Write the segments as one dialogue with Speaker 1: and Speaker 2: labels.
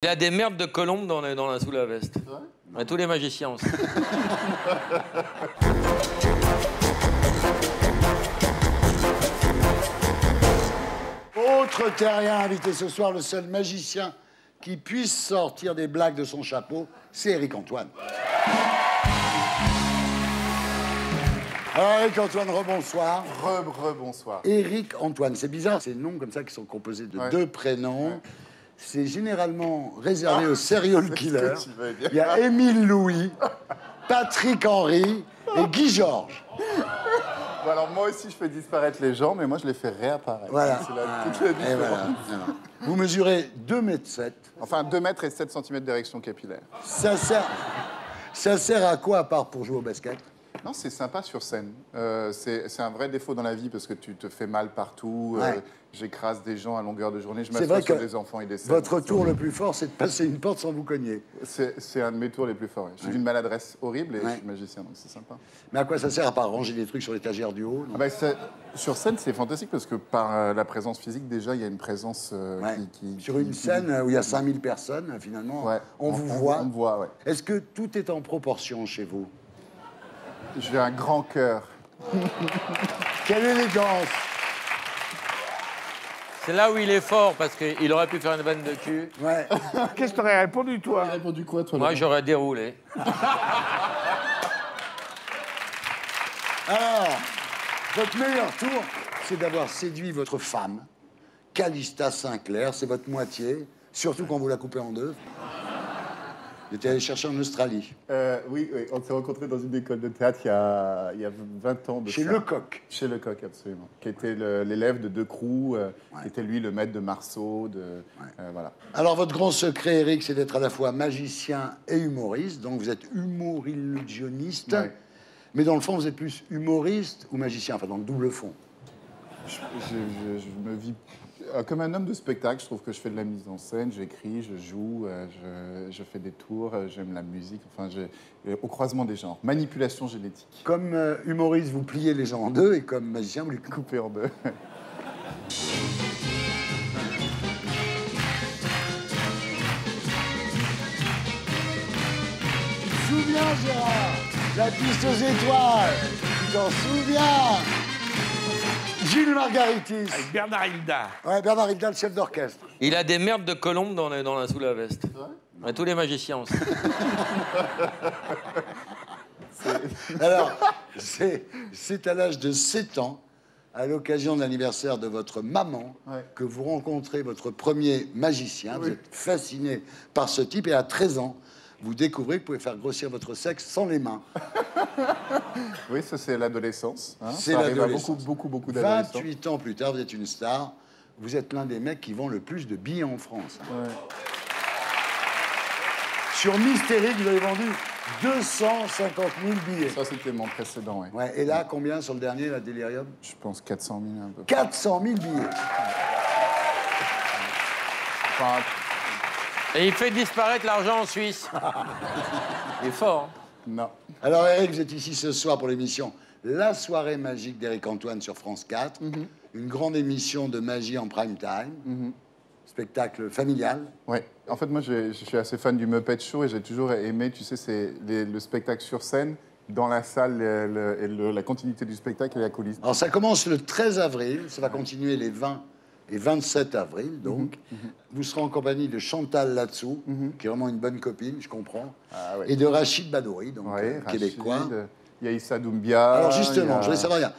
Speaker 1: Il y a des merdes de colombes dans, la- dans la, sous la veste. Ouais, tous les magiciens aussi.
Speaker 2: Autre terrien invité ce soir, le seul magicien qui puisse sortir des blagues de son chapeau, c'est Eric Antoine. Alors, Eric Antoine, rebonsoir.
Speaker 3: Re, re, bonsoir.
Speaker 2: Eric Antoine, c'est bizarre, ces noms comme ça qui sont composés de
Speaker 3: Ouais.
Speaker 2: deux prénoms. C'est généralement réservé aux serial killers. Il y a Émile Louis, Patrick Henry et Guy Georges.
Speaker 3: Alors moi aussi, je fais disparaître les gens, mais moi, je les fais réapparaître.
Speaker 2: Voilà.
Speaker 3: C'est la,
Speaker 2: Ah,
Speaker 3: toute la
Speaker 2: et
Speaker 3: différence.
Speaker 2: voilà, voilà. Vous mesurez 2 mètres 7.
Speaker 3: Enfin, 2 mètres et 7 cm d'érection capillaire.
Speaker 2: Ça sert, ça sert à quoi à part pour jouer au basket?
Speaker 3: Non, c'est sympa sur scène. Euh, c'est un vrai défaut dans la vie parce que tu te fais mal partout. euh,
Speaker 2: Ouais.
Speaker 3: J'écrase des gens à longueur de journée. Je m'assois sur des enfants et des scènes.
Speaker 2: Votre tour le plus fort, c'est de passer une porte sans vous cogner.
Speaker 3: C'est un de mes tours les plus forts. ouais. Je suis d'une maladresse horrible et
Speaker 2: Ouais.
Speaker 3: je suis magicien, donc c'est sympa.
Speaker 2: Mais à quoi ça sert à part ranger des trucs sur l'étagère du haut
Speaker 3: Ah bah, sur scène, c'est fantastique parce que par euh, la présence physique, déjà, il y a une présence qui, qui-
Speaker 2: Sur
Speaker 3: qui-
Speaker 2: une
Speaker 3: qui-
Speaker 2: scène où il y a 5000 personnes, finalement, on, vous voit.
Speaker 3: On voit.
Speaker 2: Est-ce que tout est en proportion chez vous?
Speaker 3: J'ai un grand cœur.
Speaker 2: Quelle élégance
Speaker 1: C'est là où il est fort parce qu'il aurait pu faire une vanne de cul.
Speaker 2: Ouais.
Speaker 4: Qu'est-ce que t'aurais répondu, toi
Speaker 3: répondu quoi, toi
Speaker 1: Moi, j'aurais déroulé.
Speaker 2: Alors, votre meilleur tour, c'est d'avoir séduit votre femme, Calista Sinclair, c'est votre moitié, surtout quand vous la coupez en deux. Étiez allé chercher en Australie,
Speaker 3: Euh, oui, oui, on s'est rencontrés dans une école de théâtre il y a, il y a 20 ans. De
Speaker 2: chez
Speaker 3: ça.
Speaker 2: Lecoq.
Speaker 3: Chez Lecoq, absolument. Qui était l'élève de De Crou, euh,
Speaker 2: Ouais.
Speaker 3: qui était lui le maître de Marceau. De, euh, voilà.
Speaker 2: Alors, votre grand secret, Eric, c'est d'être à la fois magicien et humoriste. Donc, vous êtes humorillusionniste.
Speaker 3: Ouais.
Speaker 2: Mais dans le fond, vous êtes plus humoriste ou magicien, enfin, dans le double fond?
Speaker 3: Je, je- je- je me vis comme un homme de spectacle. Je trouve que je fais de la mise en scène, j'écris, je joue, euh, je, je fais des tours, euh, j'aime la musique. Enfin, euh, au croisement des genres. Manipulation génétique.
Speaker 2: Comme euh, humoriste, vous pliez les gens en deux, et comme magicien, vous les coupez.
Speaker 3: En deux.
Speaker 2: Souviens, Gérard La piste aux étoiles Tu t'en souviens? Gilles Margaritis.
Speaker 4: Avec Bernard Hilda.
Speaker 2: Ouais, Bernard Hilda, le chef d'orchestre.
Speaker 1: Il a des merdes de colombes dans, la- dans la, sous la veste. Ouais, tous les magiciens aussi.
Speaker 2: Alors, c'est à l'âge de 7 ans, à l'occasion de l'anniversaire de votre maman,
Speaker 3: Ouais.
Speaker 2: que vous rencontrez votre premier magicien. Vous êtes fasciné par ce type et à 13 ans, vous découvrez que vous pouvez faire grossir votre sexe sans les mains.
Speaker 3: Oui, ça c'est l'adolescence. hein.
Speaker 2: C'est l'adolescence.
Speaker 3: beaucoup, beaucoup, beaucoup d'adolescents.
Speaker 2: 28 ans plus tard, vous êtes une star. Vous êtes l'un des mecs qui vend le plus de billets en France. hein.
Speaker 3: Ouais.
Speaker 2: Sur Mystérique, vous avez vendu 250 000 billets.
Speaker 3: Ça, c'était mon précédent, ouais.
Speaker 2: Ouais, et là, combien sur le dernier, la Delirium?
Speaker 3: Je pense 400 000 un peu.
Speaker 2: 400 000 billets.
Speaker 3: Enfin,
Speaker 1: Et il fait disparaître l'argent en Suisse. Il est fort. hein.
Speaker 3: Non.
Speaker 2: Alors, Eric, vous êtes ici ce soir pour l'émission La soirée magique d'Eric Antoine sur France 4. Une grande émission de magie en prime time. Spectacle familial.
Speaker 3: Ouais. En fait, moi, je, je suis assez fan du Muppet Show et j'ai toujours aimé, tu sais, c'est le spectacle sur scène, dans la salle, le- le- et le- la continuité du spectacle et la coulisse.
Speaker 2: Alors, ça commence le 13 avril. Ça va continuer les 20 et 27 avril, donc. Vous serez en compagnie de Chantal Latsou, qui est vraiment une bonne copine, je comprends.
Speaker 3: Ah ouais.
Speaker 2: Et de Rachid Badouri, donc
Speaker 3: Ouais, Rachid,
Speaker 2: québécois.
Speaker 3: Il y a Issa Doumbia.
Speaker 2: Alors, justement,
Speaker 3: a-
Speaker 2: je voulais savoir, il y a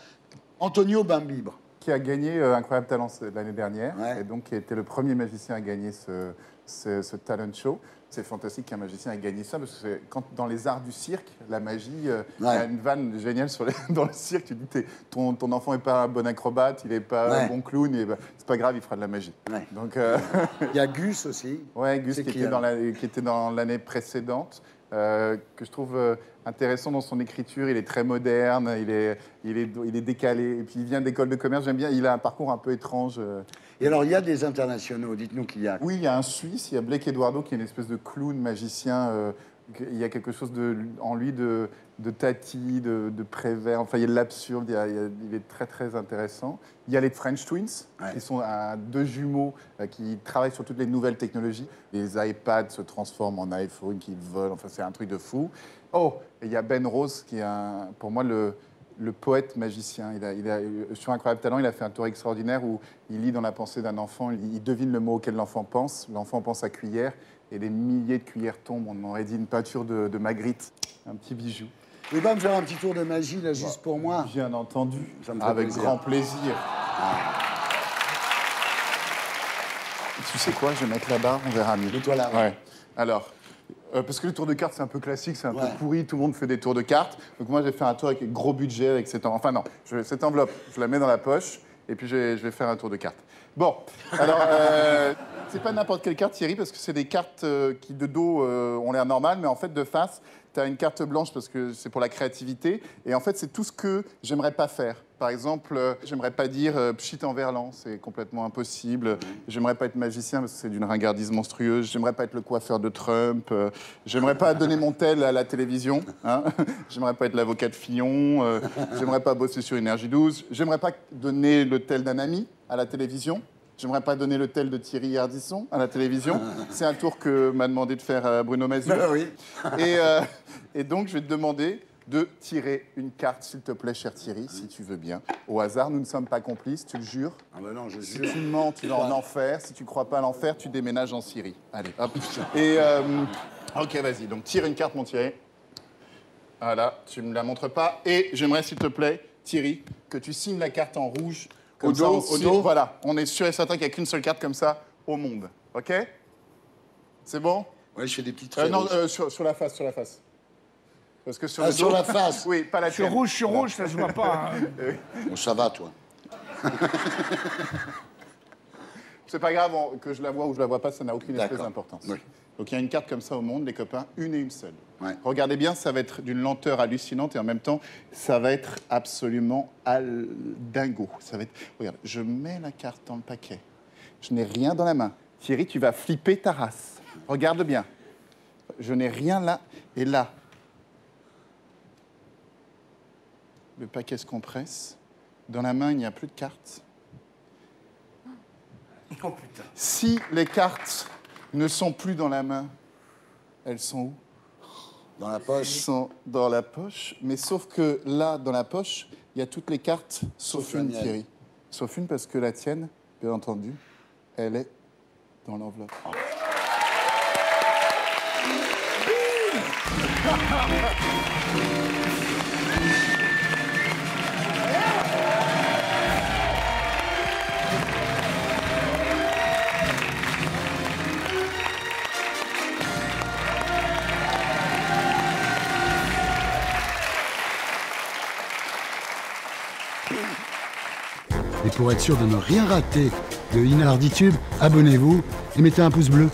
Speaker 2: Antonio Bambibre.
Speaker 3: Qui a gagné euh, Incroyable Talent l'année dernière.
Speaker 2: Ouais.
Speaker 3: Et donc, qui été le premier magicien à gagner ce, ce- ce talent show. C'est fantastique qu'un magicien ait gagné ça, parce que quand dans les arts du cirque, la magie, euh, il y a une vanne géniale sur les- dans le cirque. Tu dis, ton, ton enfant n'est pas un bon acrobate, il n'est pas
Speaker 2: Ouais.
Speaker 3: un bon clown, et ben, c'est pas grave, il fera de la magie.
Speaker 2: Ouais.
Speaker 3: Donc, euh,
Speaker 2: Il y a Gus aussi.
Speaker 3: Ouais, Gus
Speaker 2: C'est
Speaker 3: qui,
Speaker 2: qui,
Speaker 3: était dans
Speaker 2: alors
Speaker 3: la- qui était dans l'année précédente, euh, que je trouve euh, intéressant dans son écriture. Il est très moderne, il est, il est, il est décalé. Et puis il vient d'école de commerce, j'aime bien. Il a un parcours un peu étrange. euh.
Speaker 2: Et alors, il y a des internationaux. Dites-nous qu'il y a.
Speaker 3: Oui, il y a un Suisse, il y a Blake Eduardo qui est une espèce de clown magicien euh, Il y a quelque chose de, en lui de, de Tati, de, de Prévert. Enfin, il y a de l'absurde. Il, est très, très intéressant. Il y a les French Twins,
Speaker 2: Ouais.
Speaker 3: qui sont deux jumeaux euh, qui travaillent sur toutes les nouvelles technologies. Les iPads se transforment en iPhone, qui volent. Enfin, c'est un truc de fou. Oh, et il y a Ben Rose, qui est un- pour moi le, le poète magicien. Il a, il a- sur Incroyable Talent, il a fait un tour extraordinaire où il lit dans la pensée d'un enfant, il, devine le mot auquel l'enfant pense. L'enfant pense à cuillère, et des milliers de cuillères tombent. On aurait dit une peinture de, de Magritte, un petit bijou.
Speaker 2: Vous pouvez pas me faire un petit tour de magie, là, juste pour moi
Speaker 3: Bien entendu,
Speaker 2: Ça me fait
Speaker 3: avec
Speaker 2: plaisir.
Speaker 3: grand plaisir. Tu sais quoi, je vais mettre là-bas, on verra mieux.
Speaker 2: Mets-toi là. Ouais.
Speaker 3: Alors, euh, parce que le tour de cartes, c'est un peu classique, c'est un
Speaker 2: Ouais.
Speaker 3: peu pourri, tout le monde fait des tours de cartes. Donc moi, j'ai fait un tour avec gros budget, avec cette... en- Enfin non, je- cette enveloppe, je la mets dans la poche, et puis je vais, je vais faire un tour de cartes. Bon, alors, euh, c'est pas n'importe quelle carte, Thierry, parce que c'est des cartes euh, qui, de dos, euh, ont l'air normales, mais en fait, de face, tu as une carte blanche parce que c'est pour la créativité. Et en fait, c'est tout ce que j'aimerais pas faire. Par exemple, euh, j'aimerais pas dire euh, pchit en verlan, c'est complètement impossible. J'aimerais pas être magicien parce que c'est d'une ringardise monstrueuse. J'aimerais pas être le coiffeur de Trump. Euh, j'aimerais pas donner mon tel à la télévision. hein. J'aimerais pas être l'avocat de Fillon. J'aimerais pas bosser sur Énergie 12. J'aimerais pas donner le tel d'un ami à la télévision. J'aimerais pas donner le tel de Thierry Ardisson à la télévision. C'est un tour que m'a demandé de faire Bruno Mazieu.
Speaker 2: Bah oui.
Speaker 3: Et, euh, et donc, je vais te demander de tirer une carte, s'il te plaît, cher Thierry, si tu veux bien. Au hasard, nous ne sommes pas complices, tu le jures?
Speaker 2: Ah bah non, je
Speaker 3: Si
Speaker 2: jure.
Speaker 3: tu mens, tu vas en enfer. Si tu crois pas à l'enfer, tu déménages en Syrie. Allez, hop. Et, euh, ok, vas-y. Donc, tire une carte, mon Thierry. Voilà, tu me la montres pas. Et j'aimerais, s'il te plaît, Thierry, que tu signes la carte en rouge. Comme
Speaker 2: Au
Speaker 3: ça,
Speaker 2: dos,
Speaker 3: on
Speaker 2: au
Speaker 3: signe-
Speaker 2: dos
Speaker 3: Voilà, on est sûr et certain qu'il n'y a qu'une seule carte comme ça au monde. Ok? C'est bon?
Speaker 2: Ouais, je fais des petites
Speaker 3: euh,
Speaker 2: traits
Speaker 3: Non,
Speaker 2: rouges.
Speaker 3: euh, sur, sur la face, sur la face. Parce que sur
Speaker 2: Ah,
Speaker 3: le
Speaker 2: sur
Speaker 3: dos-
Speaker 2: la face.
Speaker 3: Oui, pas la
Speaker 4: Sur
Speaker 3: tienne.
Speaker 4: rouge, sur rouge, ça se voit pas. hein.
Speaker 2: Bon, ça va, toi.
Speaker 3: C'est pas grave on- que je la vois ou je la vois pas, ça n'a aucune espèce d'importance.
Speaker 2: Oui.
Speaker 3: Donc il y a une carte comme ça au monde, les copains, une et une seule.
Speaker 2: Ouais.
Speaker 3: Regardez bien, ça va être d'une lenteur hallucinante et en même temps, ça va être absolument al- dingo. Ça va être... Regarde, je mets la carte dans le paquet. Je n'ai rien dans la main. Thierry, tu vas flipper ta race. Regarde bien. Je n'ai rien là et là. Le paquet se compresse. Dans la main, il n'y a plus de cartes.
Speaker 4: Oh putain.
Speaker 3: Si les cartes ne sont plus dans la main, elles sont où?
Speaker 2: Dans la
Speaker 3: Elles
Speaker 2: poche.
Speaker 3: sont dans la poche, mais sauf que là, dans la poche, il y a toutes les cartes, sauf, une. Thierry. Sauf une parce que la tienne, bien entendu, elle est dans l'enveloppe.
Speaker 5: Et pour être sûr de ne rien rater de Inarditube, abonnez-vous et mettez un pouce bleu.